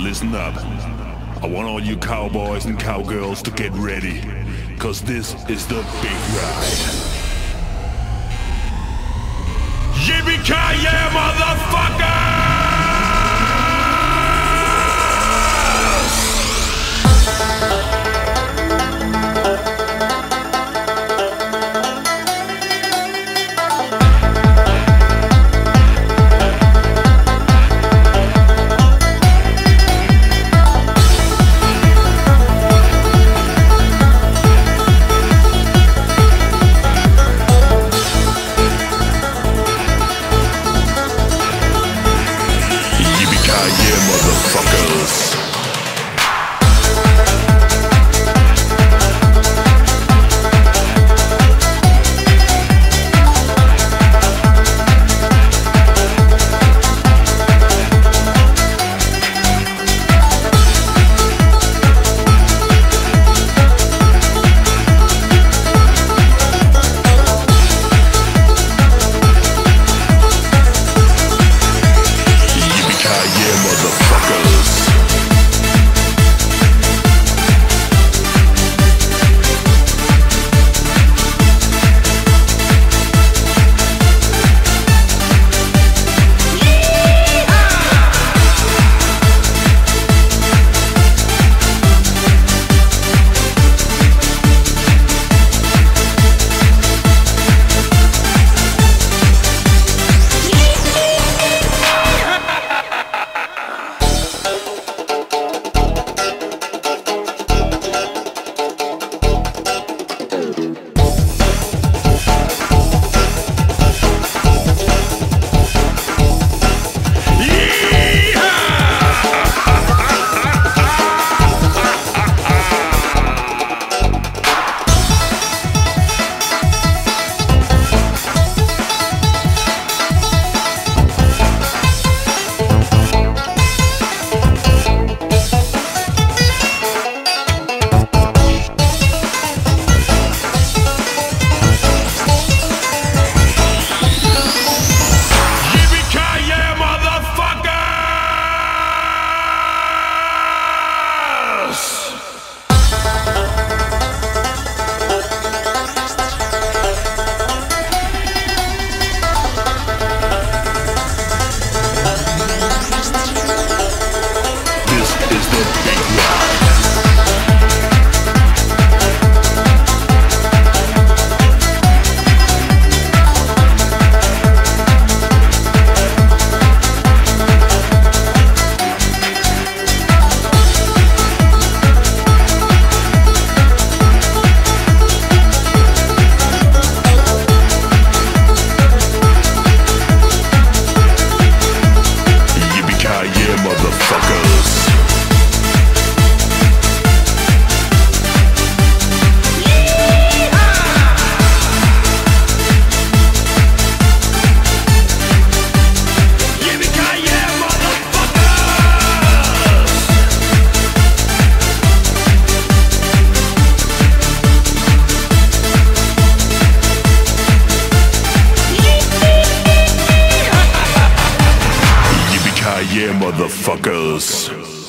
Listen up. I want all you cowboys and cowgirls to get ready. Cause this is the big ride. Motherfuckers! Yippee-ki-yay, motherfuckers!